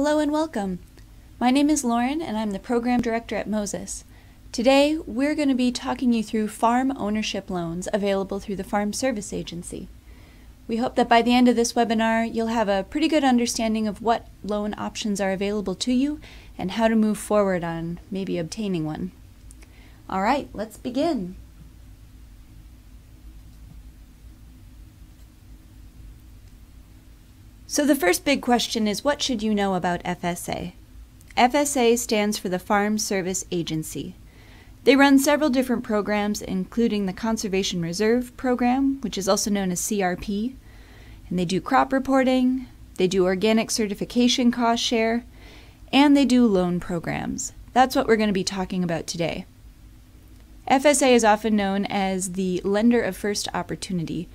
Hello and welcome. My name is Lauren and I'm the Program Director at Moses. Today we're going to be talking you through farm ownership loans available through the Farm Service Agency. We hope that by the end of this webinar you'll have a pretty good understanding of what loan options are available to you and how to move forward on maybe obtaining one. Alright, let's begin. So the first big question is what should you know about FSA? FSA stands for the Farm Service Agency. They run several different programs, including the Conservation Reserve Program, which is also known as CRP, and they do crop reporting, they do organic certification cost share, and they do loan programs. That's what we're going to be talking about today. FSA is often known as the lender of first opportunity,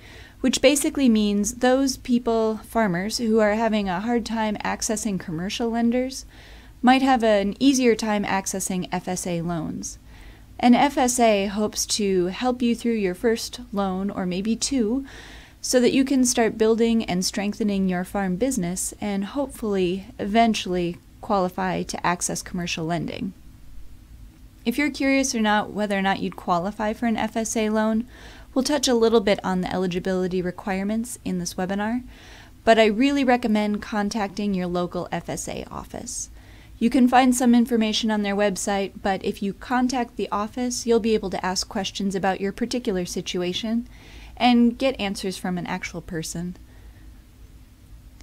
which basically means those people, farmers, who are having a hard time accessing commercial lenders might have an easier time accessing FSA loans. And FSA hopes to help you through your first loan, or maybe two, so that you can start building and strengthening your farm business and hopefully eventually qualify to access commercial lending. If you're curious or not whether or not you'd qualify for an FSA loan, We'll touch a little bit on the eligibility requirements in this webinar, but I really recommend contacting your local FSA office. You can find some information on their website, but if you contact the office, you'll be able to ask questions about your particular situation and get answers from an actual person.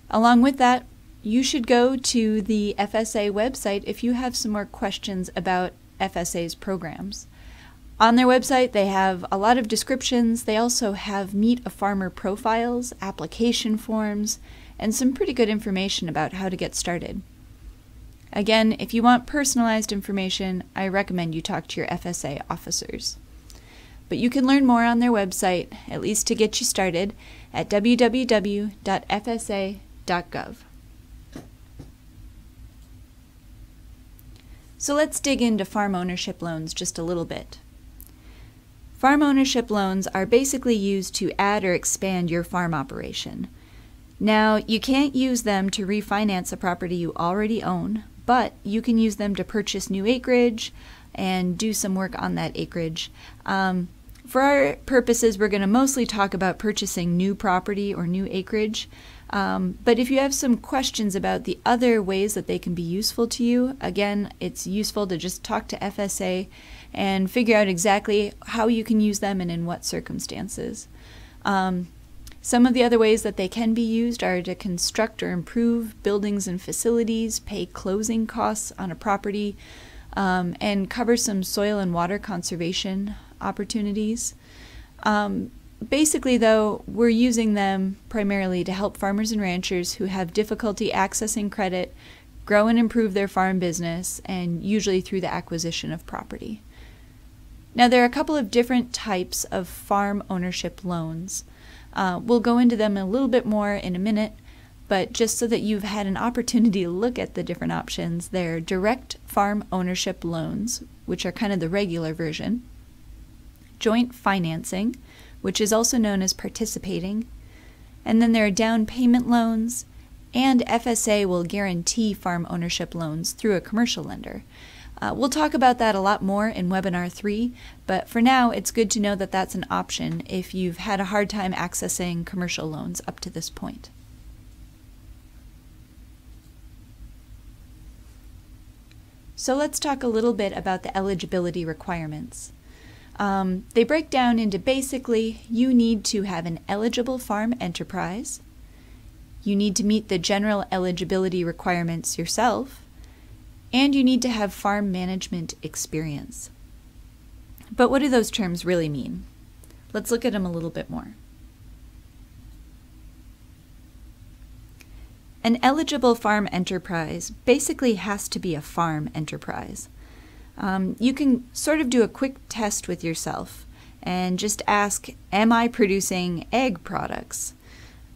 Along with that, you should go to the FSA website if you have some more questions about FSA's programs. On their website, they have a lot of descriptions. They also have Meet a Farmer profiles, application forms, and some pretty good information about how to get started. Again, if you want personalized information, I recommend you talk to your FSA officers. But you can learn more on their website, at least to get you started, at www.fsa.gov. So let's dig into farm ownership loans just a little bit. Farm ownership loans are basically used to add or expand your farm operation. Now, you can't use them to refinance a property you already own, but you can use them to purchase new acreage and do some work on that acreage. Um, for our purposes, we're going to mostly talk about purchasing new property or new acreage. Um, but if you have some questions about the other ways that they can be useful to you, again, it's useful to just talk to FSA and figure out exactly how you can use them and in what circumstances. Um, some of the other ways that they can be used are to construct or improve buildings and facilities, pay closing costs on a property, um, and cover some soil and water conservation opportunities. Um, basically, though, we're using them primarily to help farmers and ranchers who have difficulty accessing credit grow and improve their farm business, and usually through the acquisition of property. Now, there are a couple of different types of farm ownership loans. Uh, we'll go into them a little bit more in a minute, but just so that you've had an opportunity to look at the different options, there are direct farm ownership loans, which are kind of the regular version, joint financing, which is also known as participating, and then there are down payment loans, and FSA will guarantee farm ownership loans through a commercial lender. Uh, we'll talk about that a lot more in webinar 3, but for now it's good to know that that's an option if you've had a hard time accessing commercial loans up to this point. So let's talk a little bit about the eligibility requirements. Um, they break down into basically you need to have an eligible farm enterprise, you need to meet the general eligibility requirements yourself, and you need to have farm management experience. But what do those terms really mean? Let's look at them a little bit more. An eligible farm enterprise basically has to be a farm enterprise. Um, you can sort of do a quick test with yourself and just ask, Am I producing egg products?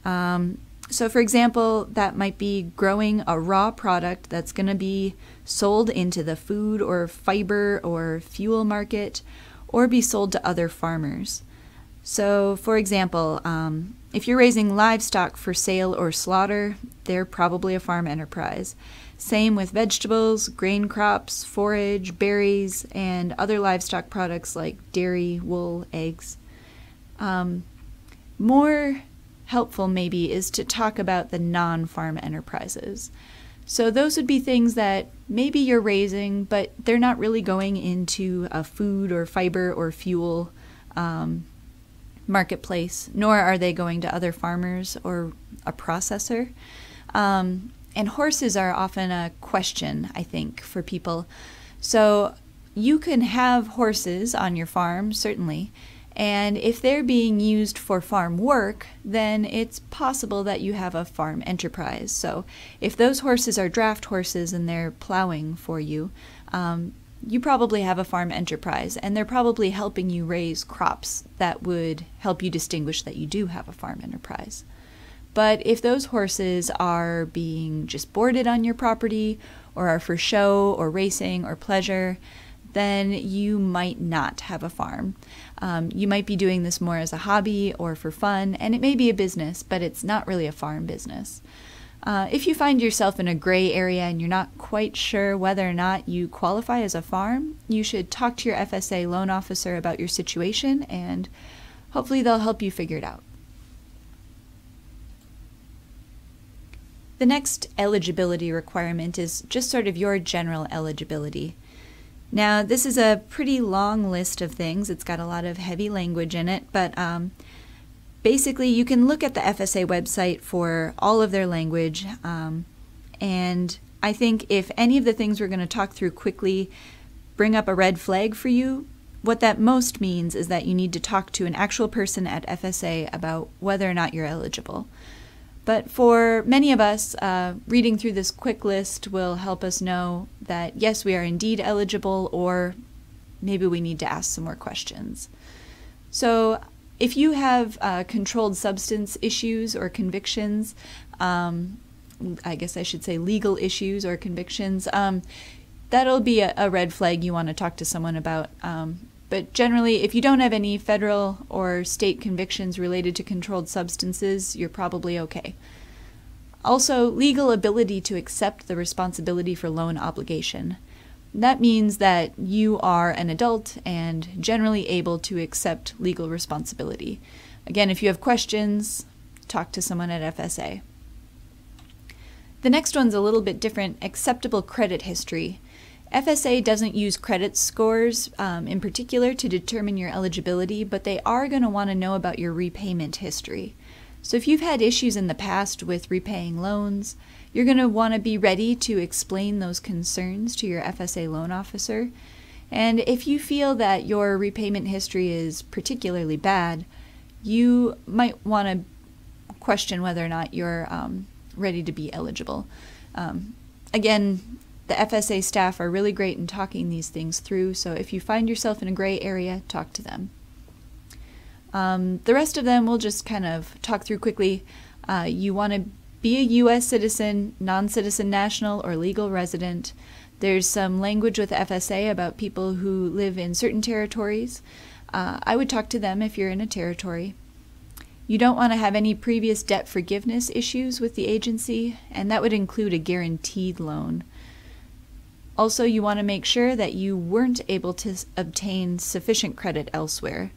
Um, so, for example, that might be growing a raw product that's going to be sold into the food or fiber or fuel market or be sold to other farmers. So, for example, um, if you're raising livestock for sale or slaughter, they're probably a farm enterprise. Same with vegetables, grain crops, forage, berries, and other livestock products like dairy, wool, eggs. Um, more helpful, maybe, is to talk about the non farm enterprises. So, those would be things that maybe you're raising, but they're not really going into a food or fiber or fuel um, marketplace, nor are they going to other farmers or a processor. Um, and horses are often a question, I think, for people. So, you can have horses on your farm, certainly, and if they're being used for farm work, then it's possible that you have a farm enterprise. So if those horses are draft horses and they're plowing for you, um, you probably have a farm enterprise and they're probably helping you raise crops that would help you distinguish that you do have a farm enterprise. But if those horses are being just boarded on your property or are for show or racing or pleasure, then you might not have a farm. Um, you might be doing this more as a hobby or for fun, and it may be a business, but it's not really a farm business. Uh, if you find yourself in a gray area and you're not quite sure whether or not you qualify as a farm, you should talk to your FSA loan officer about your situation and hopefully they'll help you figure it out. The next eligibility requirement is just sort of your general eligibility. Now, this is a pretty long list of things. It's got a lot of heavy language in it, but um, basically, you can look at the FSA website for all of their language. Um, and I think if any of the things we're going to talk through quickly bring up a red flag for you, what that most means is that you need to talk to an actual person at FSA about whether or not you're eligible. But for many of us, uh, reading through this quick list will help us know that yes, we are indeed eligible, or maybe we need to ask some more questions. So, if you have uh, controlled substance issues or convictions, um, I guess I should say legal issues or convictions, um, that'll be a, a, red flag you want to talk to someone about. Um, but generally, if you don't have any federal or state convictions related to controlled substances, you're probably okay. Also, legal ability to accept the responsibility for loan obligation. That means that you are an adult and generally able to accept legal responsibility. Again, if you have questions, talk to someone at FSA. The next one's a little bit different acceptable credit history. FSA doesn't use credit scores um, in particular to determine your eligibility, but they are going to want to know about your repayment history. So if you've had issues in the past with repaying loans, you're going to want to be ready to explain those concerns to your FSA loan officer. And if you feel that your repayment history is particularly bad, you might want to question whether or not you're um, ready to be eligible. Um, again, the FSA staff are really great in talking these things through, so if you find yourself in a gray area, talk to them. Um, the rest of them we'll just kind of talk through quickly. Uh, you want to be a U.S. citizen, non citizen national, or legal resident. There's some language with FSA about people who live in certain territories. Uh, I would talk to them if you're in a territory. You don't want to have any previous debt forgiveness issues with the agency, and that would include a guaranteed loan. Also, you want to make sure that you weren't able to obtain sufficient credit elsewhere.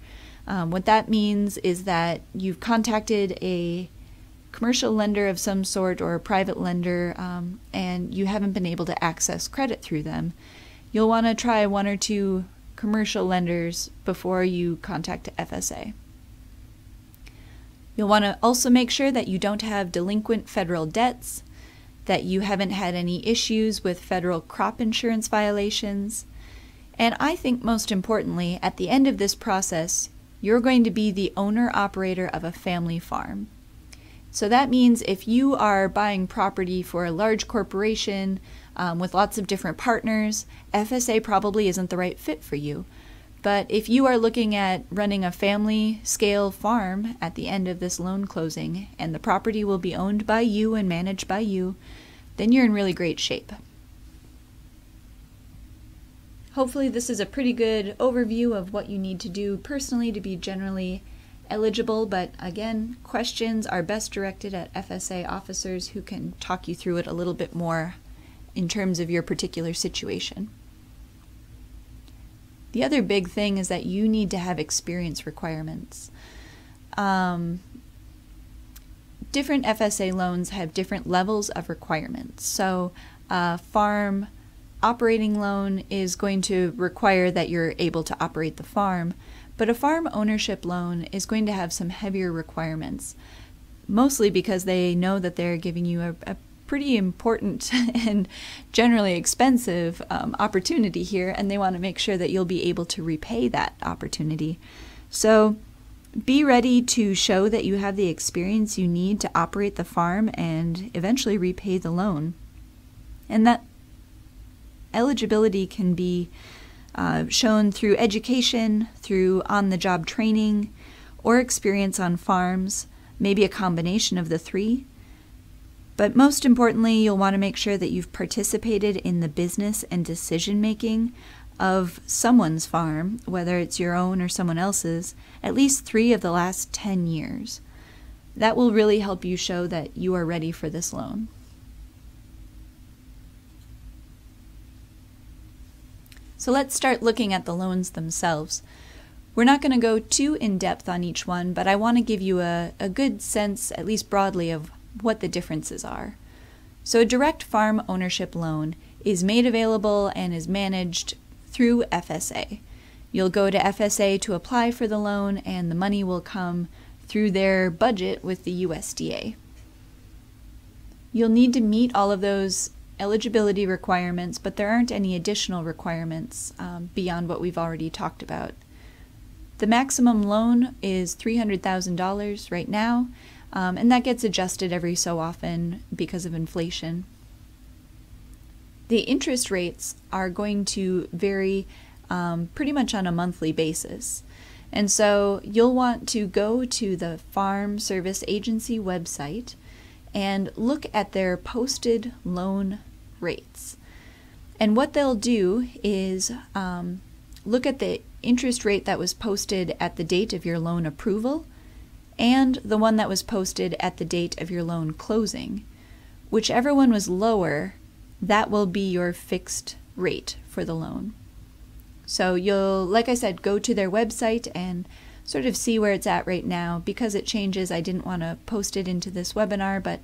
Um, what that means is that you've contacted a commercial lender of some sort or a private lender um, and you haven't been able to access credit through them. You'll want to try one or two commercial lenders before you contact FSA. You'll want to also make sure that you don't have delinquent federal debts that you haven't had any issues with federal crop insurance violations. And I think most importantly, at the end of this process, you're going to be the owner operator of a family farm. So that means if you are buying property for a large corporation um, with lots of different partners, FSA probably isn't the right fit for you. But if you are looking at running a family scale farm at the end of this loan closing and the property will be owned by you and managed by you, then you're in really great shape. Hopefully, this is a pretty good overview of what you need to do personally to be generally eligible, but again, questions are best directed at FSA officers who can talk you through it a little bit more in terms of your particular situation. The other big thing is that you need to have experience requirements. Um, different FSA loans have different levels of requirements. So, a farm operating loan is going to require that you're able to operate the farm, but a farm ownership loan is going to have some heavier requirements, mostly because they know that they're giving you a, a pretty important and generally expensive um, opportunity here, and they want to make sure that you'll be able to repay that opportunity. So be ready to show that you have the experience you need to operate the farm and eventually repay the loan. And that eligibility can be uh, shown through education, through on the job training, or experience on farms, maybe a combination of the three. But most importantly, you'll want to make sure that you've participated in the business and decision making of someone's farm, whether it's your own or someone else's, at least three of the last 10 years. That will really help you show that you are ready for this loan. So let's start looking at the loans themselves. We're not going to go too in depth on each one, but I want to give you a, a good sense, at least broadly, of what the differences are. So, a direct farm ownership loan is made available and is managed through FSA. You'll go to FSA to apply for the loan, and the money will come through their budget with the USDA. You'll need to meet all of those eligibility requirements, but there aren't any additional requirements um, beyond what we've already talked about. The maximum loan is $300,000 right now, um, and that gets adjusted every so often because of inflation. The interest rates are going to vary um, pretty much on a monthly basis. And so you'll want to go to the Farm Service Agency website and look at their posted loan rates. And what they'll do is um, look at the interest rate that was posted at the date of your loan approval and the one that was posted at the date of your loan closing. Whichever one was lower, that will be your fixed rate for the loan. So you'll, like I said, go to their website and sort of see where it's at right now. Because it changes, I didn't want to post it into this webinar, but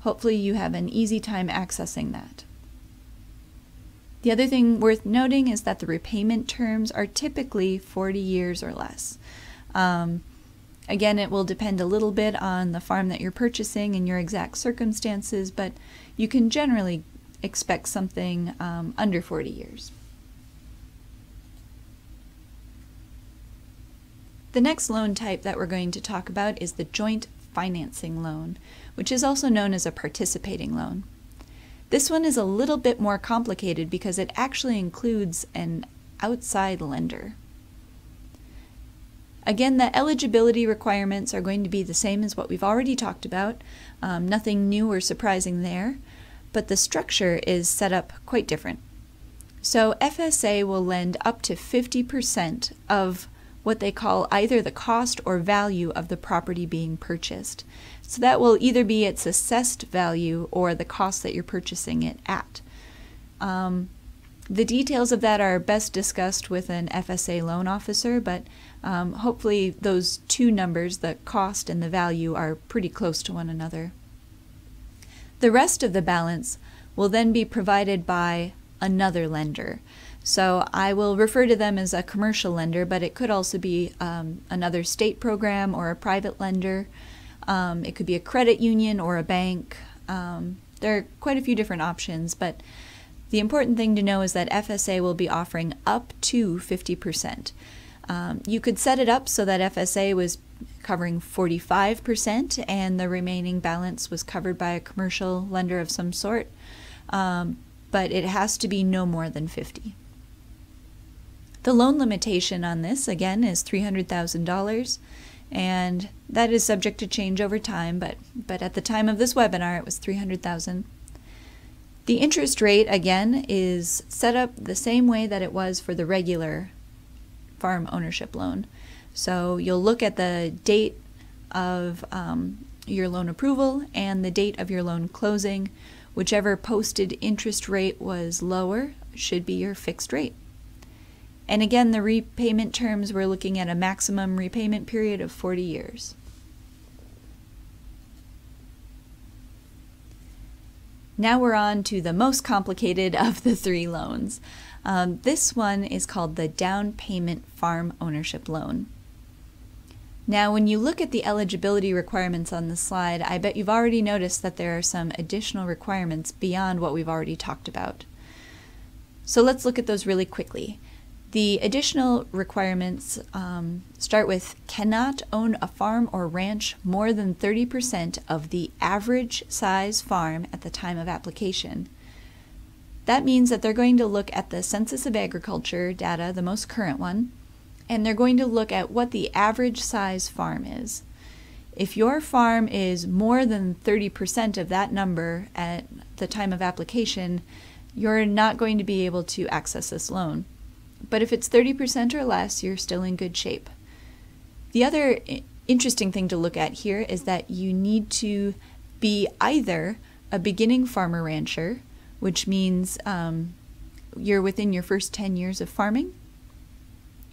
hopefully you have an easy time accessing that. The other thing worth noting is that the repayment terms are typically 40 years or less. Um, again, it will depend a little bit on the farm that you're purchasing and your exact circumstances, but you can generally expect something um, under 40 years. The next loan type that we're going to talk about is the joint financing loan, which is also known as a participating loan. This one is a little bit more complicated because it actually includes an outside lender. Again, the eligibility requirements are going to be the same as what we've already talked about. Um, nothing new or surprising there, but the structure is set up quite different. So FSA will lend up to 50% of what they call either the cost or value of the property being purchased. So that will either be its assessed value or the cost that you're purchasing it at. Um, the details of that are best discussed with an FSA loan officer, but um, hopefully those two numbers, the cost and the value, are pretty close to one another. The rest of the balance will then be provided by another lender. So I will refer to them as a commercial lender, but it could also be um, another state program or a private lender. Um, it could be a credit union or a bank. Um, there are quite a few different options, but the important thing to know is that FSA will be offering up to 50%. Um, you could set it up so that FSA was covering 45% and the remaining balance was covered by a commercial lender of some sort, um, but it has to be no more than 50. The loan limitation on this, again, is $300,000 and that is subject to change over time, but, but at the time of this webinar it was 300,000. The interest rate, again, is set up the same way that it was for the regular farm ownership loan. So you'll look at the date of um, your loan approval and the date of your loan closing. Whichever posted interest rate was lower should be your fixed rate. And again, the repayment terms, we're looking at a maximum repayment period of 40 years. Now we're on to the most complicated of the three loans. Um, this one is called the Down Payment Farm Ownership Loan. Now, when you look at the eligibility requirements on the slide, I bet you've already noticed that there are some additional requirements beyond what we've already talked about. So let's look at those really quickly. The additional requirements um, start with cannot own a farm or ranch more than 30% of the average size farm at the time of application. That means that they're going to look at the Census of Agriculture data, the most current one, and they're going to look at what the average size farm is. If your farm is more than 30% of that number at the time of application, you're not going to be able to access this loan. But if it's 30% or less, you're still in good shape. The other interesting thing to look at here is that you need to be either a beginning farmer rancher, which means um, you're within your first 10 years of farming,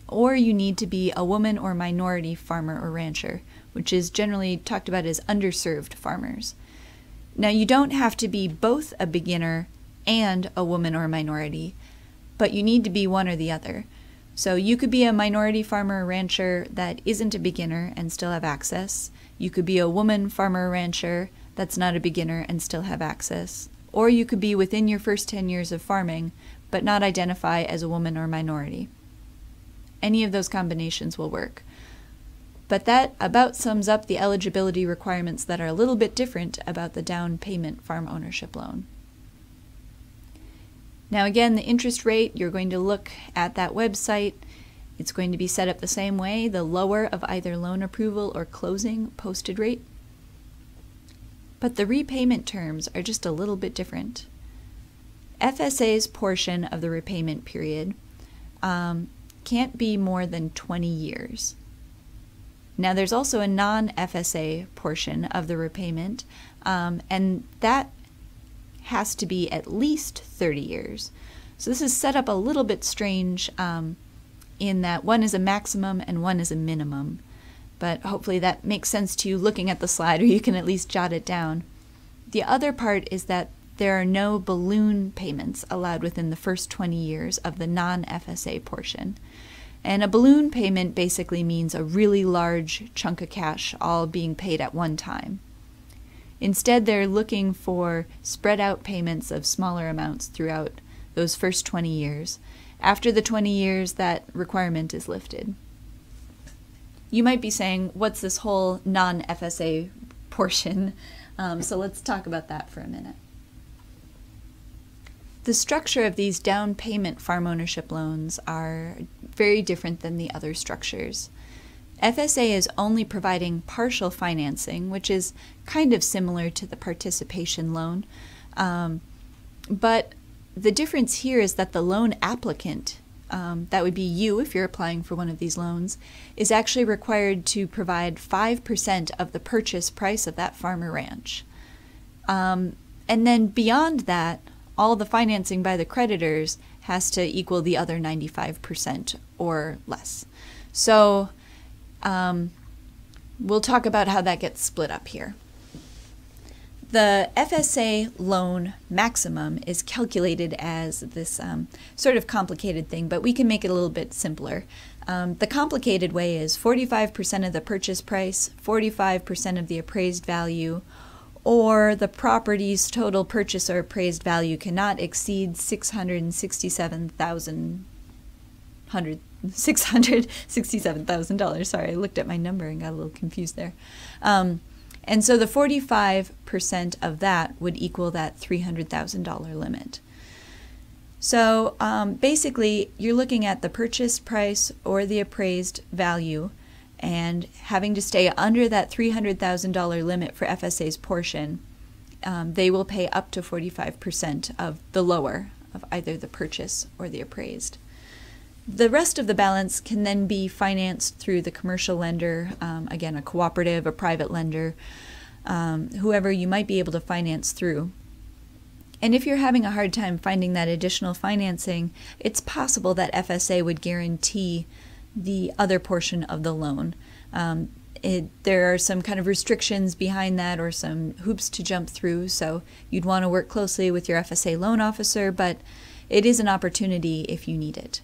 or you need to be a woman or minority farmer or rancher, which is generally talked about as underserved farmers. Now, you don't have to be both a beginner and a woman or minority, but you need to be one or the other. So you could be a minority farmer or rancher that isn't a beginner and still have access. You could be a woman farmer or rancher that's not a beginner and still have access. Or you could be within your first 10 years of farming but not identify as a woman or minority. Any of those combinations will work. But that about sums up the eligibility requirements that are a little bit different about the down payment farm ownership loan. Now again, the interest rate, you're going to look at that website. It's going to be set up the same way, the lower of either loan approval or closing posted rate. But the repayment terms are just a little bit different. FSA's portion of the repayment period um, can't be more than 20 years. Now, there's also a non FSA portion of the repayment, um, and that has to be at least 30 years. So, this is set up a little bit strange um, in that one is a maximum and one is a minimum. But hopefully, that makes sense to you looking at the slide, or you can at least jot it down. The other part is that there are no balloon payments allowed within the first 20 years of the non FSA portion. And a balloon payment basically means a really large chunk of cash all being paid at one time. Instead, they're looking for spread out payments of smaller amounts throughout those first 20 years. After the 20 years, that requirement is lifted. You might be saying, what's this whole non FSA portion? Um, so let's talk about that for a minute. The structure of these down payment farm ownership loans are very different than the other structures. FSA is only providing partial financing, which is kind of similar to the participation loan. Um, but the difference here is that the loan applicant, um, that would be you if you're applying for one of these loans, is actually required to provide 5% of the purchase price of that farm or ranch. Um, and then beyond that, all the financing by the creditors has to equal the other 95% or less. So um, we'll talk about how that gets split up here. The FSA loan maximum is calculated as this um, sort of complicated thing, but we can make it a little bit simpler. Um, the complicated way is 45% of the purchase price, 45% of the appraised value, or the property's total purchase or appraised value cannot exceed six hundred and sixty-seven thousand hundred six hundred sixty-seven thousand dollars. Sorry, I looked at my number and got a little confused there. Um, and so the forty-five percent of that would equal that three hundred thousand dollar limit. So um, basically, you're looking at the purchase price or the appraised value and having to stay under that $300,000 limit for FSA's portion, um, they will pay up to 45% of the lower of either the purchase or the appraised. The rest of the balance can then be financed through the commercial lender, um, again, a cooperative, a private lender, um, whoever you might be able to finance through. And if you're having a hard time finding that additional financing, it's possible that FSA would guarantee the other portion of the loan. Um, it, there are some kind of restrictions behind that or some hoops to jump through, so you'd want to work closely with your FSA loan officer, but it is an opportunity if you need it.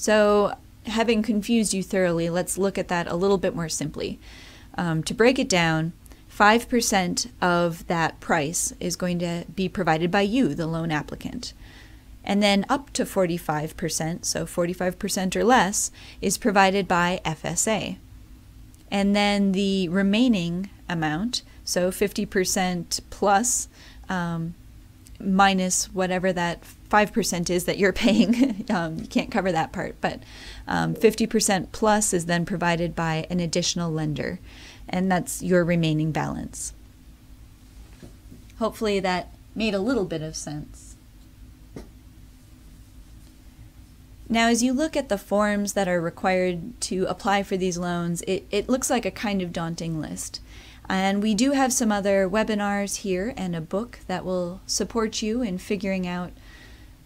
So, having confused you thoroughly, let's look at that a little bit more simply. Um, to break it down, 5% of that price is going to be provided by you, the loan applicant. And then up to 45%, so 45% or less, is provided by FSA. And then the remaining amount, so 50% plus, um, minus whatever that 5% is that you're paying. um, you can't cover that part, but um, 50% plus is then provided by an additional lender, and that's your remaining balance. Hopefully that made a little bit of sense. Now, as you look at the forms that are required to apply for these loans, it, it looks like a kind of daunting list. And we do have some other webinars here and a book that will support you in figuring out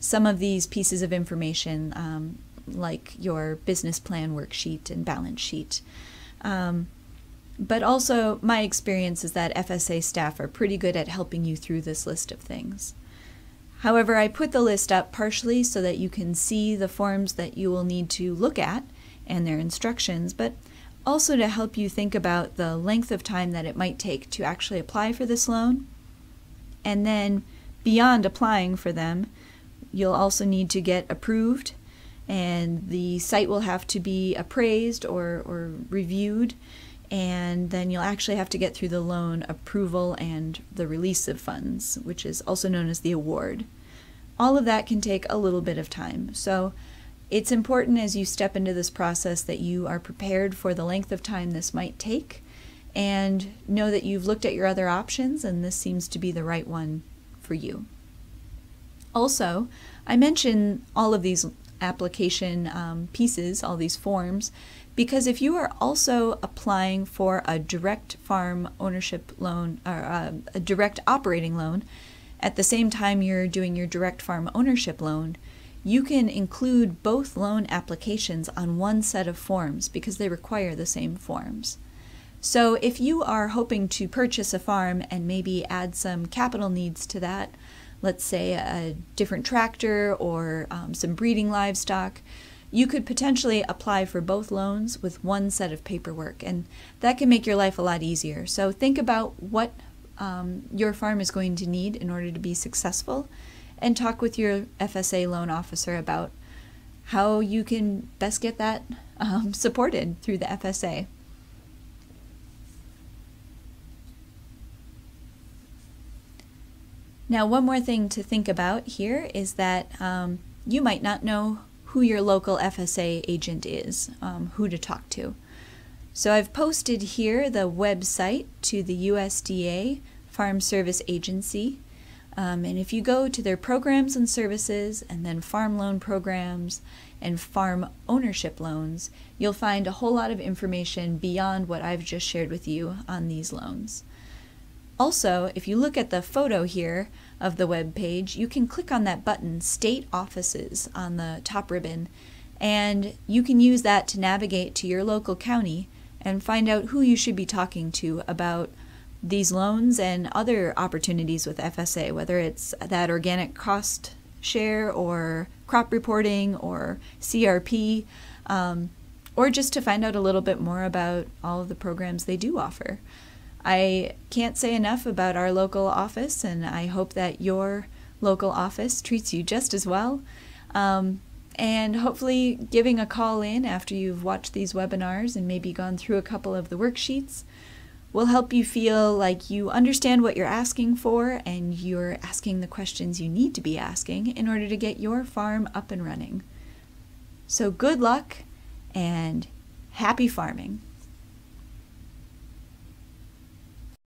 some of these pieces of information, um, like your business plan worksheet and balance sheet. Um, but also, my experience is that FSA staff are pretty good at helping you through this list of things. However, I put the list up partially so that you can see the forms that you will need to look at and their instructions, but also to help you think about the length of time that it might take to actually apply for this loan. And then beyond applying for them, you'll also need to get approved and the site will have to be appraised or, or reviewed and then you'll actually have to get through the loan approval and the release of funds, which is also known as the award. All of that can take a little bit of time. So it's important as you step into this process that you are prepared for the length of time this might take and know that you've looked at your other options and this seems to be the right one for you. Also, I mention all of these application um, pieces, all these forms, because if you are also applying for a direct farm ownership loan or uh, a direct operating loan, at the same time you're doing your direct farm ownership loan, you can include both loan applications on one set of forms because they require the same forms. So if you are hoping to purchase a farm and maybe add some capital needs to that, let's say a different tractor or um, some breeding livestock, you could potentially apply for both loans with one set of paperwork, and that can make your life a lot easier. So think about what um, your farm is going to need in order to be successful, and talk with your FSA loan officer about how you can best get that um, supported through the FSA. Now, one more thing to think about here is that um, you might not know who your local FSA agent is, um, who to talk to. So I've posted here the website to the USDA Farm Service Agency. Um, and if you go to their programs and services and then farm loan programs and farm ownership loans, you'll find a whole lot of information beyond what I've just shared with you on these loans. Also, if you look at the photo here of the web page, you can click on that button, State Offices, on the top ribbon, and you can use that to navigate to your local county and find out who you should be talking to about these loans and other opportunities with FSA, whether it's that organic cost share or crop reporting or CRP, um, or just to find out a little bit more about all of the programs they do offer. I can't say enough about our local office, and I hope that your local office treats you just as well. Um, and hopefully, giving a call in after you've watched these webinars and maybe gone through a couple of the worksheets will help you feel like you understand what you're asking for and you're asking the questions you need to be asking in order to get your farm up and running. So, good luck and happy farming.